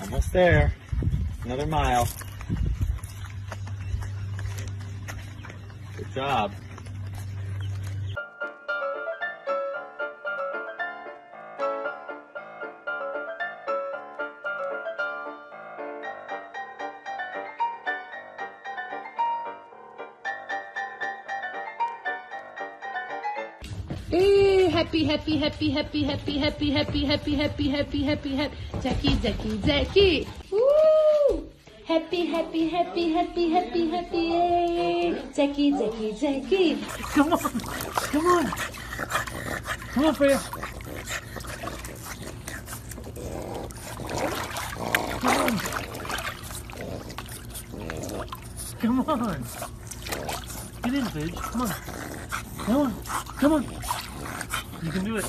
Almost there. Another mile. Good job. Hey, happy, happy, happy, happy, happy, happy, happy, happy, happy, happy, happy, happy. Jackie, Jackie, Jackie. Woo! Happy, happy, happy, happy, happy, happy. Yay. Jackie, Jackie, Jackie. Come on. Come on. Come on, Freya. Come on. Come on. Get in, Paige. Come on. Come on. Come on. You can do it.